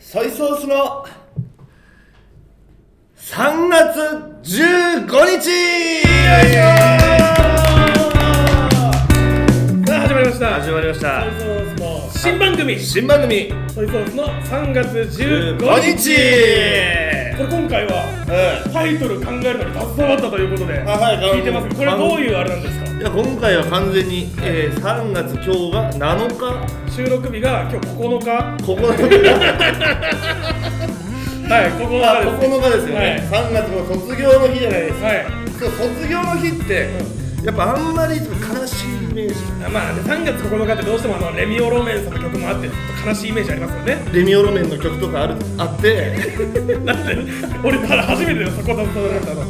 ソイソースの3月15日。さあ始まりました。始まりました。ソイソースの新番組。ソイ新番組。ソースの。3月15 15日。日。これ今回はうん。タイトル考えるのに携わったということであはい聞いてます。けどこれどういうあれなんですか？いや今回は完全に、えー、3月今日が7日。収録日が今日9日。9日。はい9あ日です。9日ですよね、はい。3月の卒業の日じゃないですか。はい。卒業の日って、やっぱあんまり悲しいイメージ。まあで3月9日ってどうしてもあのレミオロメンさんの曲もあってちょっと悲しいイメージありますよね。レミオロメンの曲とかあるあって。なんで俺から初めてそこだったの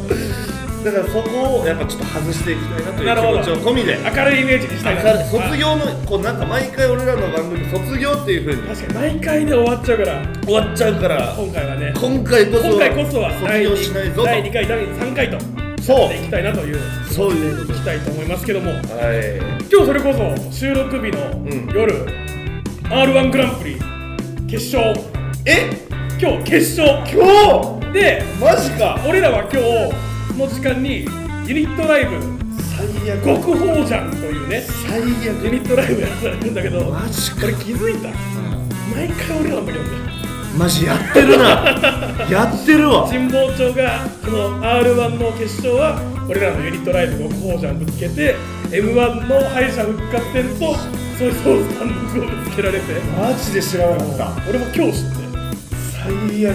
だからそこをやっぱちょっと外していきたいなという気持ちを込みで。明るいイメージにしたいな卒業のこうなんか毎回俺らの番組卒業っていうふうに。確かに毎回で終わっちゃうから。終わっちゃうから。今回はね。今回こそ今回こそは卒業しないぞと。第2回第3回とそう。いきたいなというそういう。いきたいと思いますけども。はい。今日それこそ収録日のん。夜、r 1グランプリ決勝。え？今日決勝。今日？でマジか。俺らは今日この時間にユニットライブ最悪。極宝じゃんというね最悪。ユニットライブやられるんだけどマジか。これ気づいた？毎回俺なんだよマジやってるな。やってるわ。神保町がこの r 1の決勝は俺らのユニットライブ極宝じゃんぶつけて m 1の敗者復活戦とソイソース単独をぶつけられて。マジで知らなかった。俺も今日知って。最悪。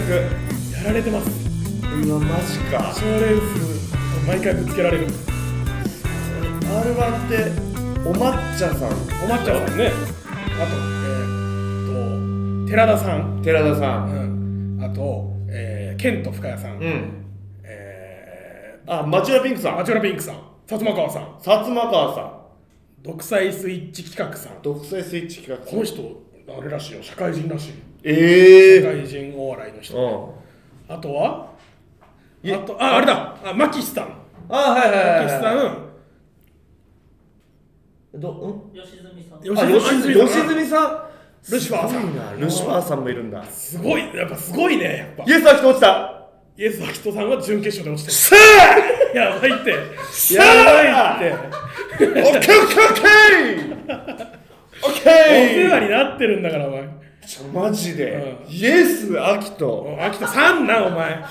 やられてます。うわマジか。賞レース毎回ぶつけられる。R1 ってお抹茶さん。お抹茶さんね。あとえー、っと寺田さん、寺田さうん。ん、あと、えー、ケント深谷さん、うん。えあ町浦ピンクさー、ん。マチュラピンクさん。薩摩川さん。薩摩川さん。独裁スイッチ企画さん。独裁スイッチ企画この人あれらしいよ。社会人らしい。ええ社会人お笑いの人。うん。あとはあとああれだ。あマキシさん。あはいはいはいマキシさん。どん？吉住さん。吉あ吉住さん。吉住さん？ルシファーさん。ルシファーさんもいるんだ。すごいやっぱすごいねやっぱ。イエスは人落ちた。イエス・アキトさんは準決勝で落ちて。さるやばいって。さあやばいって。あオッケーオッケーオッケー！オッ おケ世話ーになってるんだからお前ちょマジで。うイエスアキト。アキトさんなお前。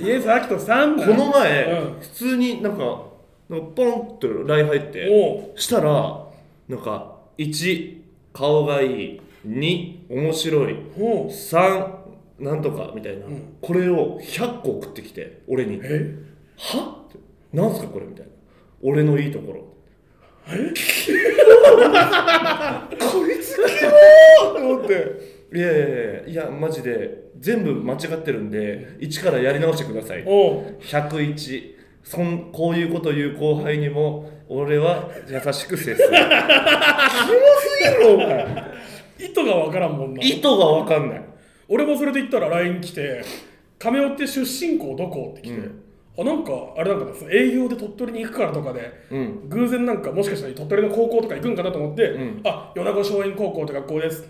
イエス・アキトさんなこの前、うん。普通になんかなんかポンって LINE 入ってしたらなんか1顔がいい。2面白い。お。う3なんとかみたいな、これを100個送ってきて俺に。え「は？ってなんすかこれみたいな。俺のいいところ。え？こいつキモーって思っていやいやいやいやマジで全部間違ってるんで一からやり直してください。おう。101そんこういうこと言う後輩にも俺は優しく接する。キモすぎるお前。意図がわからんもんな。意図が分かんない。俺もそれで言ったら LINE 来て「亀尾って出身校どこ?」って来て、うん。あなんかあれなんか営業で鳥取に行くからとかでうん。偶然なんかもしかしたら鳥取の高校とか行くんかなと思って「うん。あ米子松陰高校って学校です」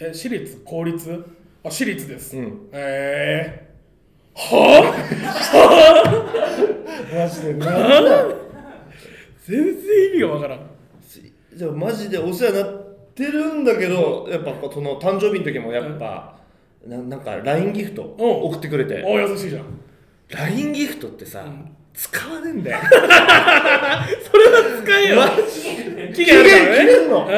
え私立公立？あ私立です、うん。えー、は マジでなんだあ全然意味がわからん。じゃあマジでお世話になってるんだけどやっぱその誕生日の時もやっぱ、ななんか LINE ギフトうん。送ってくれて。お優しいじゃん。LINE ギフトってさ、使わねえんだよ。使えよ。マ期限切れんの？う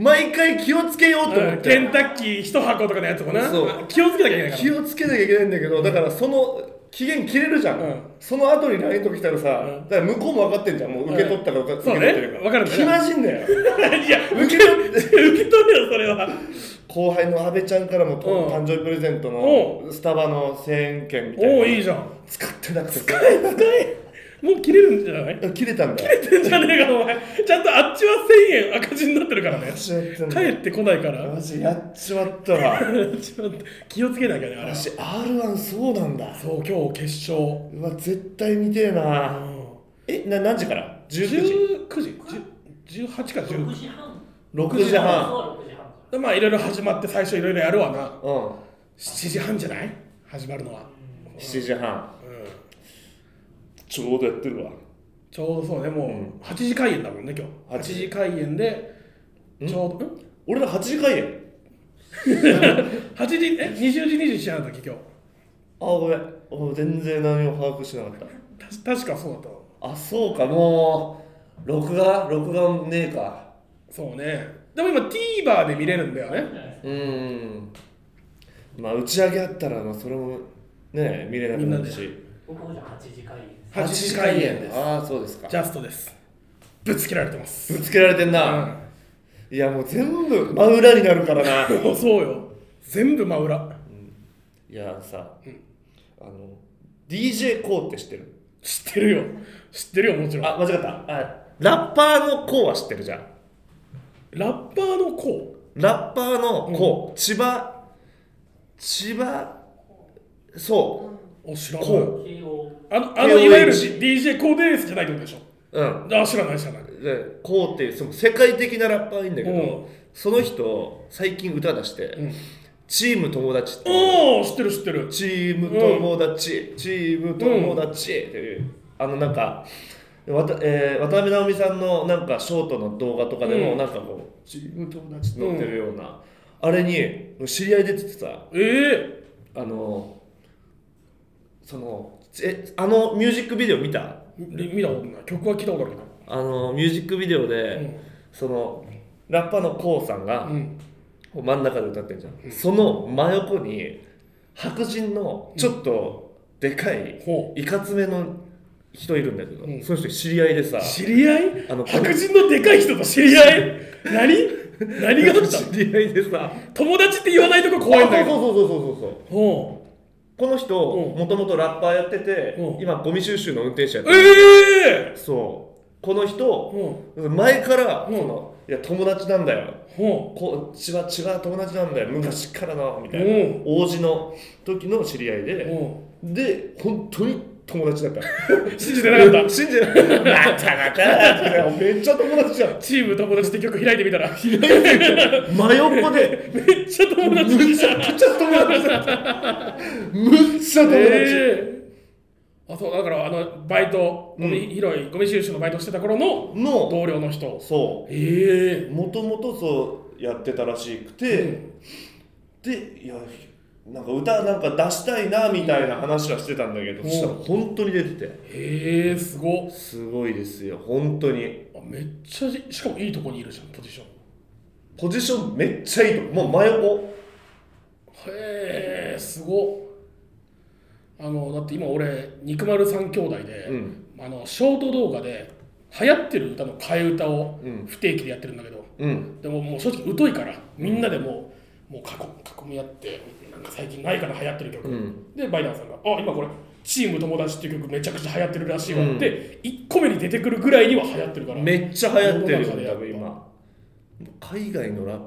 ん。毎回気をつけようと思って、うん。ケンタッキー一箱とかのやつもな。そう。気をつけなきゃいけない気をつけなきゃいけないんだけどだからその期限切れるじゃん、うん。その後に LINE とか来たらさ、うん。だから向こうも分かってんじゃん。もう受け取ったか受け取ってるか。分かるんだよ気まじいんだよ。いや受け取って受け取るよそれは。後輩の阿部ちゃんからもとうん。誕生日プレゼントおのスタバの1000円券みたいなおおいいじゃん。使ってなくて使えもう切れるんじゃない？切れたんだ。よ切れてんじゃねえかお前。ちゃんとあっちは1000円赤字になってるからね。帰ってこないから。マジやっちまったわ。ちょっと気をつけなきゃねあれ。は私 R1 そうなんだ。そう今日決勝。うわ絶対見てえな。えな何時から？19時。19時。10 18か10 6時半。6時半。そう6時半。かまあいろいろ始まって最初いろいろやるわな。うん。7時半じゃない？始まるのは、7時半。うん、ちょうどやってるわ。ちょうどそうねもう8時開演だもんね今日。8 8時開演でちょうどん？俺ら8時開演。8時え？20時21時なんだっけ今日？あごめん。お全然何も把握しなかった。た確かそうだったわ。あそうかもう録画？録画ねえか。そうね。でも今 TVer で見れるんだよね。うーん。まあ打ち上げあったらまあそれもね見れなくなるし僕もじゃあ8時開演です。8時開演ですああそうですか。ジャストです。ぶつけられてます。ぶつけられてんな、いやもう全部真裏になるからな。う んそうよ。全部真裏。いやさ、あの DJ コーって知ってる？知ってるよ。知ってるよもちろん。あ間違った。あラッパーのコーは知ってるじゃん。ラッパーの子ラッパーのコー、千葉千葉そお知らないあのあのいわゆる DJ コーデースじゃないってことでしょ？ううん。あ知らない知らない。でコーっていうその世界的なラッパーいいんだけど、うん。その人最近歌出して、ん。チーム友達おお知ってる知ってる。チーム友達、チーム友達っていう、あのなんかわた、えー渡辺直美さんのなんかショートの動画とかでもうん。なんかこう、チーム友達って載ってるような、あれに知り合い出ててさええあのそのえあのミュージックビデオ見た？み見たことない。曲は聞いたことあるけど。あのミュージックビデオで、うん。そのラッパーの k o さんが、うん。真ん中で歌ってるじゃん、その真横に白人のちょっとでかい、ほいかつめの人いるんだけど、うん。その人知り合いでさ知り合い？あの白人のでかい人と知り合い？何？何があった？知り合いでさ。友達って言わないとこ怖いんだけど。そうそうそうそうそうそう。ほこの人うん。もともとラッパーやってて、うん。今ゴミ収集の運転手やっうてる、ええそう。この人ほ前から、うん。そのいや友達なんだよ。こっちは違う友達なんだよ。昔からなみたいな、うん。王子の時の知り合いうで、ほで本当に友達だった。う 信じてなかった。信じてないなかなかめっちゃ友達じゃんチーム友達って曲開いてみたら。真横で。めっちゃ友達むちゃくちゃ友達だったむっちゃ友達、ええあそうだからあのバイトゴミ、うん広いゴミ収集のバイトしてた頃のの同僚の人。そええうもともとそうやってたらしくて、でいやなんか歌なんか出したいなみたいな話はしてたんだけど、うんそしたら本当に出てて。ええすごっ。すごいですよ本当に。あめっちゃしかもいいとこにいるじゃんポジション。ポジションめっちゃいいともう。真横。へえすごっ。あのだって今俺肉丸三兄弟で、うん。あのショート動画で流行ってる歌の替え歌をうん。不定期でやってるんだけど、うん。でももう正直疎いからみんなでもう,、もう囲囲み合ってなんか最近ないかな流行ってる曲、うん。でバイダンさんが「あ今これチーム友達っていう曲めちゃくちゃ流行ってるらしいわ」うん。って1個目に出てくるぐらいには流行ってるから。めっちゃ流行ってるよ多分今。海外のラッ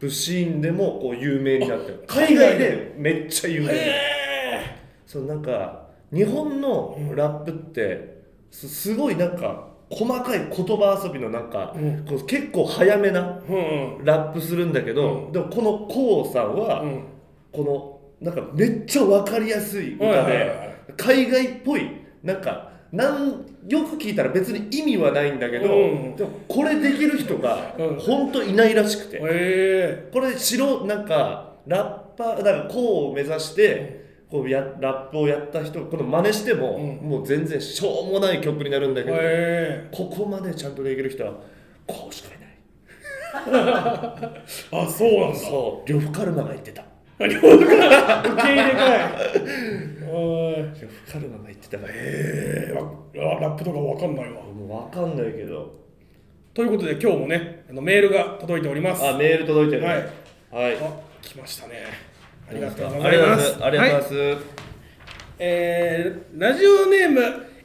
プシーンでもこう有名になってる。あ海外で。めっちゃ有名。へそうなんか日本のラップってすすごいなんか細かい言葉遊びのなんか、うん。こう結構早めなラップするんだけど、うん。でもこの k o さんは、うん。このなんかめっちゃ分かりやすい歌はいはいはい。で海外っぽいなんかなんよく聞いたら別に意味はないんだけど、うん。でもこれできる人がうん。本当いないらしくて、へこれ白なんかラッパーだからこうを目指してこうやラップをやった人この真似しても、うん。もう全然しょうもない曲になるんだけえど、へここまでちゃんとできる人はこうしかいない。え あそうなんだ。そう。呂布カルマが言ってた。あ両方から受け入れかい。呂布カルマが言ってたから。え。ー、ララップとかわかんないわ。もう分かんないけど。ということで今日もねあのメールが届いております。あメール届いてるね。はい。はい。あ来ましたねありがとうございます。ありがとうごはいざいます、えー、ラジオネーム、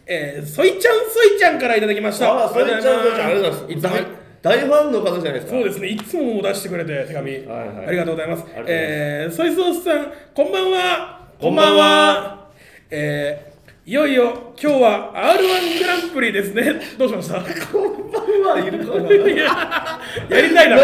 えー、そいちゃんそいちゃんからいただきました。ああそれちゃんそれちゃんありがとうございます。大大ファンの方じゃないですか？そうですね。いつも出してくれて手紙、はいはい。ありがとうございます。います。えー、ソイソースさんこんばんは。こんばんは。えーいよいよ今日は R1 グランプリですね。どうしました？こんばんはいるかな？いややりたいな。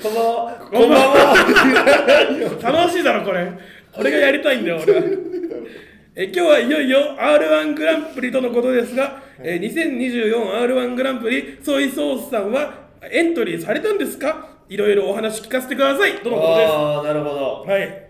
こんばんは。こんばんは。楽しいだろこれ。俺がやりたいんだよ俺は。え今日はいよいよ R1 グランプリとのことですが、えー 2024R1 グランプリソイソースさんはエントリーされたんですか？いろいろお話聞かせてください。とのことです？ああなるほど。はい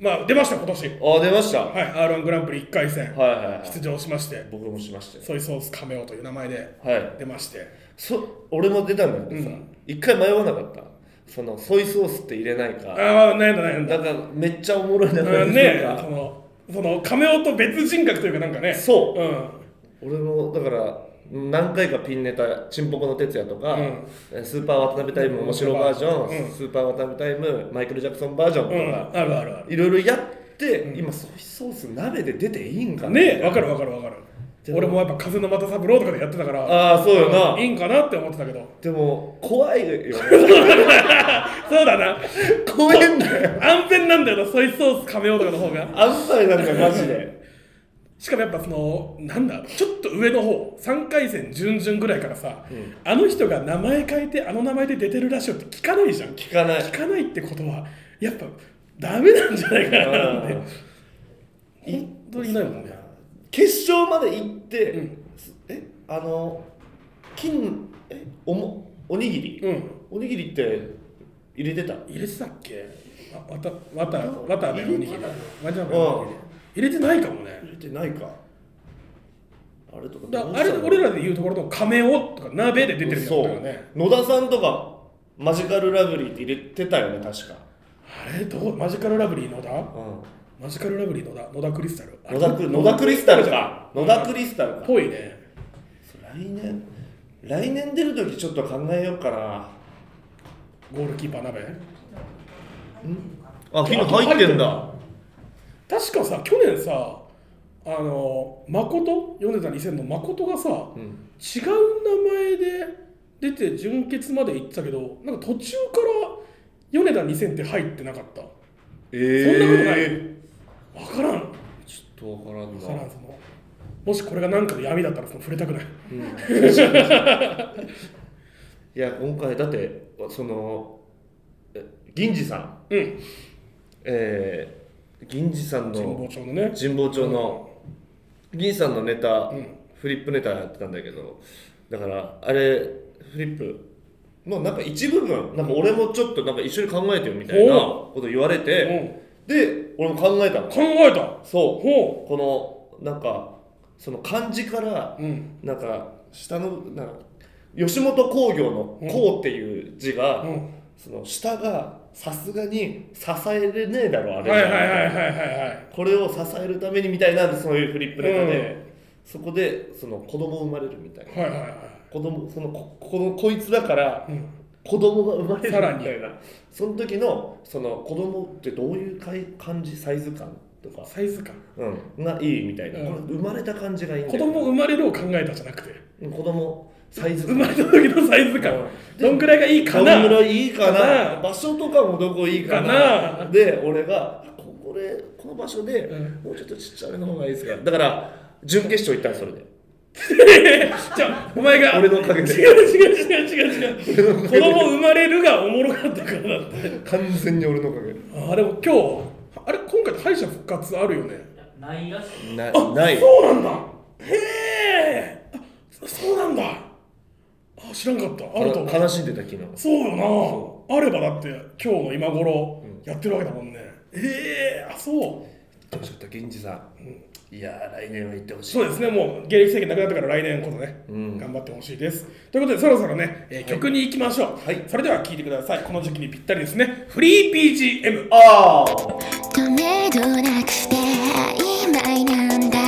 まあ出ました今年。ああ出ました？ははい R1 グランプリ1回戦いはいはい出場しまして。僕もしましたよ。ソイソースカメオという名前ではい。出まして。そ俺も出たんだけどさうん。一回迷わなかった？そのソイソースって入れないか。ああ悩んだ悩んだ。なんかめっちゃおもろいな。うんねそのそのカメオと別人格というかなんかね。そう。うん。俺もだから何回かピンネタ「チンポコの哲也」とか、うスーパー渡辺タイム面白バージョン、うん。スーパー渡辺タイムマイケル・ジャクソンバージョンとうん。か、あるあるある。いろいろやって、今ソイソース鍋で出ていいんかな？ねわかるわかるわかる。俺もやっぱ風の又三郎とかでやってたからああそうよな。いいんかなって思ってたけど。でも怖いよ。ね そうだな。怖いんだよ。安全なんだよなソイソースカメオとかの方が。安牌なんだよマジでしかもやっぱそのなんだちょっと上の方3回戦準々ぐらいからさ、あの人が名前変えてあの名前で出てるラジオって聞かないじゃん。聞かない。聞かないってことはやっぱダメなんじゃないかなって。うん。本当にいないもんね。決勝まで行って、うん。えあの金えおもおにぎり、うん。おにぎりって入れてた？入れてたっけ？あわたわたわたでおにぎり。わたでうんおにぎり入れてないかもね。入れてないか。あれとかだあれ俺らで言うところのカメオとか鍋で出てるやつだそう。よね野田さんとかマジカルラブリーって入れてたよね確か、あれどう？マジカルラブリー野田？うマジカルラブリー野田？野田クリスタル？ん、野田ク野田クリスタルか。野田クリスタルか。ぽいね。来年来年出る時ちょっと考えようかな。ゴールキーパー鍋？あ金入ってんだ確かさ去年さあの誠？米田2000の？誠がさ、ん。違う名前で出て準決まで行ってたけどなんか途中から米田2000って入ってなかった。えそんなことない。分からん。ちょっとわからん分なからんその。もしこれが何かの闇だったらその触れたくない。いや今回だってそのえ銀次さん。うん。えー、銀次さん神保の町のね。神保町の銀次さんのネタ、うん。フリップネタやってたんだけどだからあれフリップのなんか一部分なんか俺もちょっとなんか一緒に考えてよみたいなこと言われてで俺も考えたの。考えた。そう。ほこのなんかその漢字からううん。なんか下のなんか吉本興業の「興」っていう字が、うん。その下がさすがに支えれねえだろあれは。いはいはいはいはいはい。これを支えるためにみたいなそういうフリップネタで、そこでその子供生まれるみたいな。はいはいはい。子供そのここのこいつだからうん。子供が生まれるみたいな。その時のその子供ってどういうかい感じサイズ感とか、サイズ感。うん、がいいみたいな、うん。これ生まれた感じがいいんだ子よ供生まれるを考えたじゃなくて。子供サイズ生まれた時のサイズ感。うん。どんくらいがいいかどなんぐらいいいかな。かな。場所とかもどこいいかな。かな。で俺がここれこの場所でうん。もうちょっとちっちゃめの方がいいですか。だから準決勝行ったのそれで。じゃあお前が俺のおかげで。違う違う違う違う違う。子供生まれるがおもろかったからだって。完全に俺のおかげ。あでも今日あれ今回敗者復活あるよね。ないらしい。なあない。そうなんだ。へえ。あそそうなんだ。あ知らんかった。あると悲しんでた昨日。そうよな。あればだって今日の今頃やってるわけだもんね、ええ。あそう。どうしよった銀次さん、いやー来年は行ってほしい。そうですね。もう芸歴制限なくなってから来年こそね、うん。頑張ってほしいです。ということでそろそろね、えー曲に行きましょう、はい。それでは聴いてください。この時期にぴったりですね。フリー BGM ああ止めどなくして曖昧なんだ。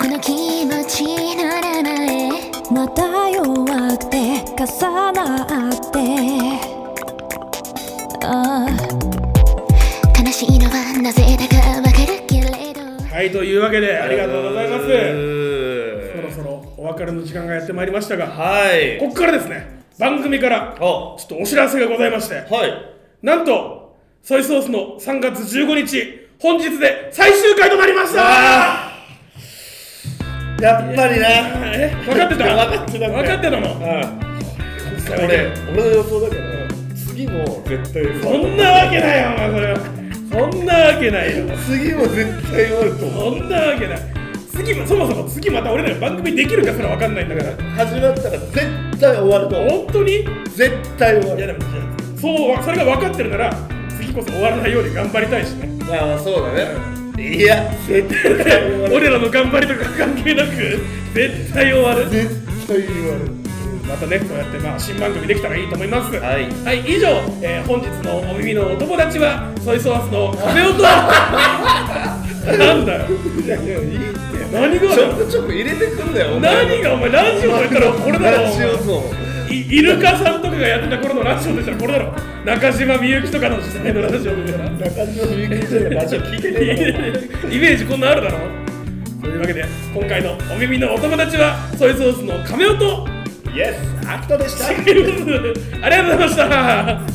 この気持ちの名前また弱くて重なって。ああ。悲しいのはなぜだかわかるけれど。はいというわけでありがとうございます。そろうそろお別れの時間がやってまいりましたがはい。ここからですね。番組からあちょっとお知らせがございまして。はい。なんとソイソースの3月15日本日で最終回となりました。あ。やっぱりな。え分かってた？分かってた分かってたの？俺俺の予想だけど次も絶対そんなわけないよお前それは。そんなわけないよ。次も絶対終わると思う。そんなわけない。次もそもそも次また俺ら番組できるかすら分かんないんだから。始まったら絶対終わると本当に？い絶対終わる。やでもじゃあそうそれが分かってるなら次こそ終わらないように頑張りたいしね。ああそうだね。いや。絶対俺らの頑張りとか関係なく絶対終わる。絶対終わる。またねこうやってまあ新番組できたらいいと思います。はい。はい、以上、えー本日のお耳のお友達はソイソースのカメオと なんだよ。いやいやいいって。何がちょくちょく入れてくんだよ何がお前ラジオだからこれだろ。ラジオおそうイルカさんとかがやってた頃のラジオでしたらこれだろ。中島みゆきとかの時代のラジオでしたら。中島みゆきちゃんのラジオ聞いてねえイメージこんなんあるだろ。というわけで今回のお耳のお友達はソイソースのカメオと。イエスアクトでした。ありがとうございました